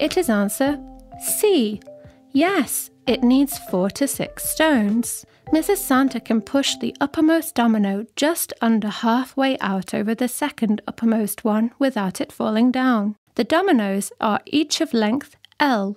is answer C. Yes, it needs four to six stones. Mrs. Santa can push the uppermost domino just under halfway out over the second uppermost one without it falling down. The dominoes are each of length L.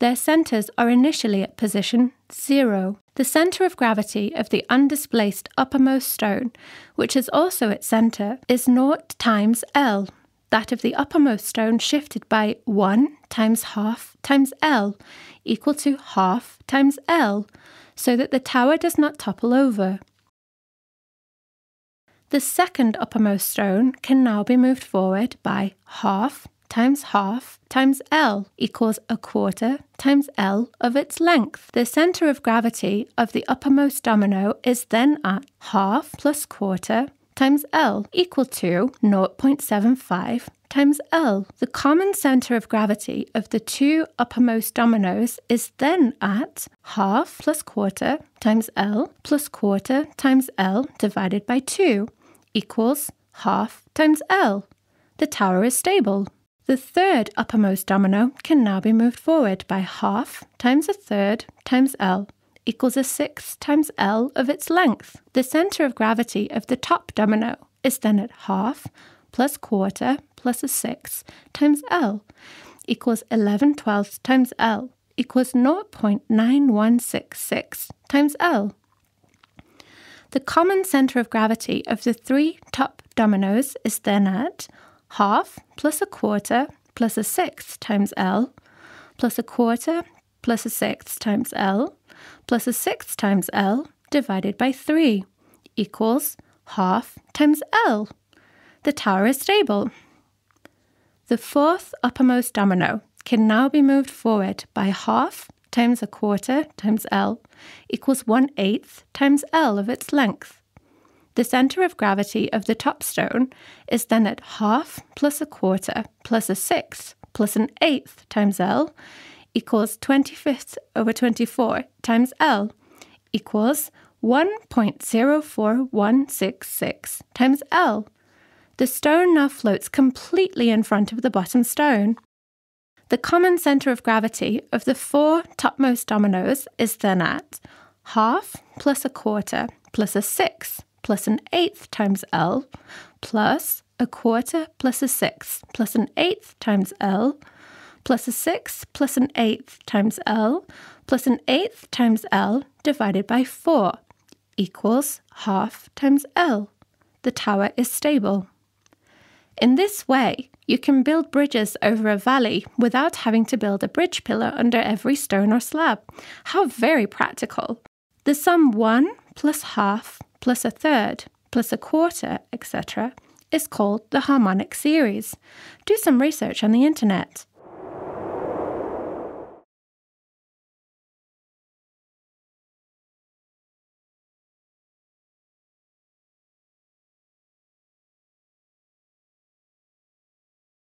Their centres are initially at position 0. The centre of gravity of the undisplaced uppermost stone, which is also its centre, is naught times L. That of the uppermost stone shifted by 1 times half times L, equal to half times L, so that the tower does not topple over. The second uppermost stone can now be moved forward by half times half times L equals a quarter times L of its length. The centre of gravity of the uppermost domino is then at half plus quarter times L equal to 0.75 times L. The common centre of gravity of the two uppermost dominoes is then at half plus quarter times L plus quarter times L divided by 2 equals half times L. The tower is stable. The third uppermost domino can now be moved forward by half times a third times L equals a sixth times L of its length. The centre of gravity of the top domino is then at half plus quarter plus a sixth times L equals 11 twelfths times L equals 0.9166 times L. The common centre of gravity of the three top dominoes is then at half plus a quarter plus a sixth times L plus a quarter plus a sixth times L plus a sixth times L divided by 3 equals half times L. The tower is stable. The fourth uppermost domino can now be moved forward by half times a quarter times L equals 1 eighth times L of its length. The centre of gravity of the top stone is then at half plus a quarter plus a sixth plus an eighth times L equals 25th over 24 times L equals 1.04166 times L. The stone now floats completely in front of the bottom stone. The common centre of gravity of the four topmost dominoes is then at half plus a quarter plus a sixth plus an eighth times L plus a quarter plus a sixth plus an eighth times L plus a sixth plus an eighth times L plus an eighth times L divided by 4 equals half times L. The tower is stable. In this way, you can build bridges over a valley without having to build a bridge pillar under every stone or slab. How very practical! The sum 1 plus half plus a third plus a quarter, etc., is called the harmonic series. Do some research on the internet.